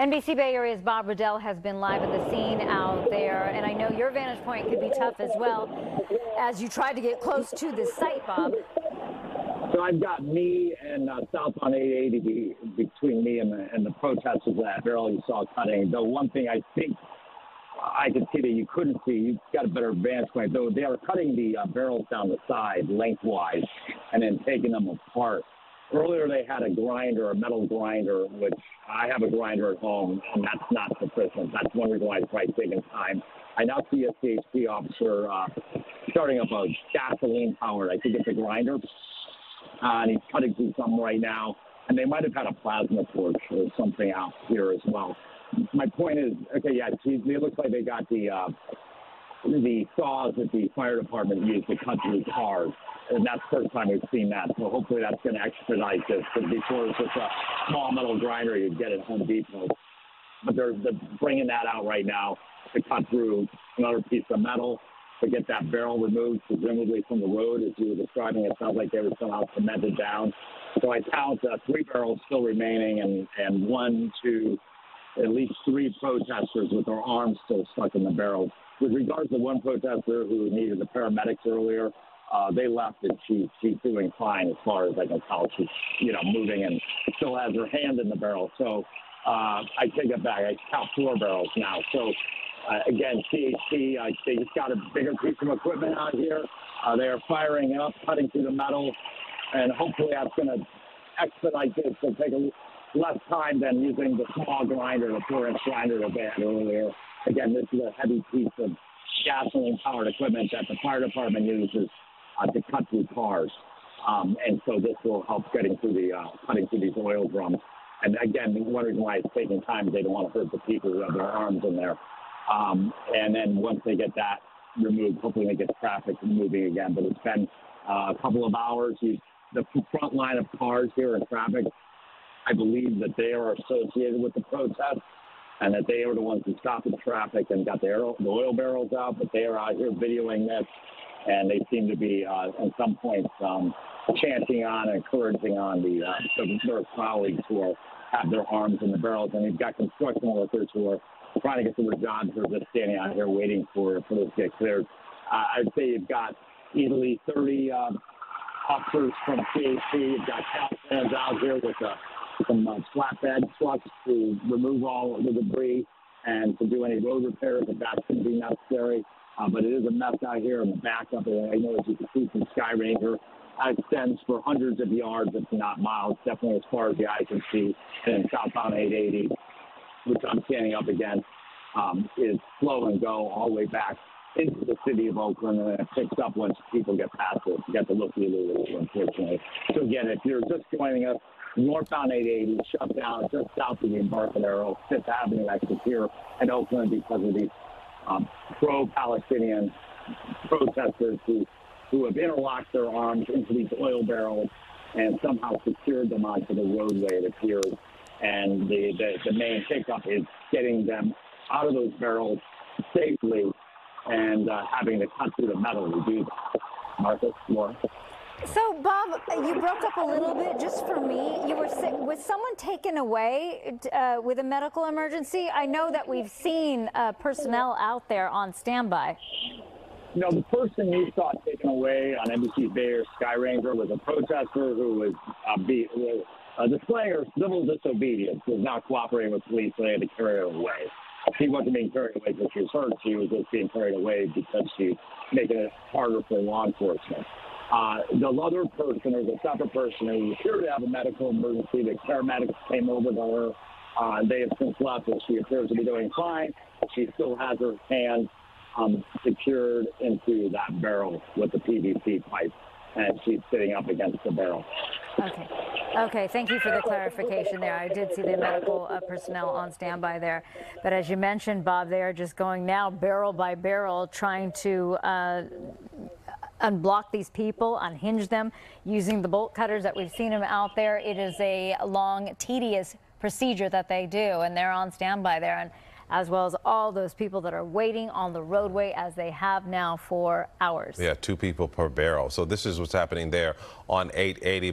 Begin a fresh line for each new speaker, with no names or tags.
NBC Bay Area's Bob Redell has been live at the scene out there, and I know your vantage point could be tough as well as you try to get close to the site, Bob.
So I've got me and uh, on 880 between me and the, and the protesters that barrel you saw cutting. The one thing I think I could see that you couldn't see, you've got a better vantage point, though they are cutting the uh, barrels down the side lengthwise and then taking them apart. Earlier, they had a grinder, a metal grinder, which I have a grinder at home, and that's not sufficient. That's one reason why it's probably taking time. I now see a CHP officer uh, starting up a gasoline powered, I think it's a grinder, uh, and he's cutting through some right now. And they might have had a plasma torch or something out here as well. My point is, okay, yeah, it looks like they got the uh, the saws that the fire department used to cut through cars and that's the first time we've seen that. So hopefully that's going to expedite this. Because before it was just a small metal grinder you'd get at Home Depot, but they're, they're bringing that out right now to cut through another piece of metal to get that barrel removed, presumably from the road, as you were describing. It sounds like they were somehow cemented down. So I count uh, three barrels still remaining, and and one, two, at least three protesters with their arms still stuck in the barrel. With regards to one protester who needed the paramedics earlier, uh, they left and she she's doing fine as far as I can tell. She's you know moving and still has her hand in the barrel. So uh, I take it back. I count four barrels now. So uh, again, CHP, uh, they just got a bigger piece of equipment out here. Uh, they are firing up, cutting through the metal, and hopefully that's going to expedite this. It'll take a, less time than using the small grinder, the four-inch grinder that they had earlier. Again, this is a heavy piece of gasoline-powered equipment that the fire department uses uh, to cut through cars. Um, and so this will help getting through the uh, cutting through these oil drums. And again, one reason why it's taking time is they don't want to hurt the people who have their arms in there. Um, and then once they get that removed, hopefully they get traffic moving again. But it's been uh, a couple of hours. You, the front line of cars here in traffic, I believe that they are associated with the protest and that they are the ones who stopped the traffic and got the, air, the oil barrels out. But they are out here videoing this and they seem to be uh, at some points um, chanting on and encouraging on the, uh, their colleagues who are, have their arms in the barrels. And you've got construction workers who are trying to get to their jobs are just standing out here waiting for, for this to get cleared. Uh, I'd say you've got easily 30 uh, officers from CHP. You've got Caltrans out here with uh, some uh, flatbed trucks to remove all the debris and to do any road repairs if that's going to be necessary. Uh, but it is a mess out here in the backup. I know as you can see from Sky Ranger, it extends for hundreds of yards, if not miles, definitely as far as the eye can see. And southbound 880, which I'm standing up against, um, is slow and go all the way back into the city of Oakland, and it picks up once people get past it. You get the look you unfortunately. So again, if you're just joining us, northbound 880 shut down just south of the Embarcadero, Fifth Avenue exit here in Oakland because of these um, pro-Palestinian protesters who, who have interlocked their arms into these oil barrels and somehow secured them onto the roadway, it appears. And the, the, the main hiccup is getting them out of those barrels safely and uh, having to cut through the metal to do that. Marcus, more.
So, Bob, you broke up a little bit just for me. You were sick. Was someone taken away uh, with a medical emergency? I know that we've seen uh, personnel out there on standby.
No, the person you saw taken away on NBC Bay Sky Ranger was a protester who was, uh, be, was uh, displaying her civil disobedience, was not cooperating with police, so they had to carry her away. She wasn't being carried away because she was hurt. She was just being carried away because she's making it harder for law enforcement. Uh, the other person or the separate person who appeared to have a medical emergency, the paramedics came over to her. Uh, they have since left, and she appears to be doing fine. She still has her hand um, secured into that barrel with the PVC pipe, and she's sitting up against the barrel.
Okay. Okay. Thank you for the clarification there. I did see the medical uh, personnel on standby there. But as you mentioned, Bob, they are just going now barrel by barrel, trying to uh, unblock these people, unhinge them using the bolt cutters that we've seen them out there. It is a long, tedious procedure that they do, and they're on standby there. And as well as all those people that are waiting on the roadway as they have now for hours.
Yeah, two people per barrel. So this is what's happening there on 880.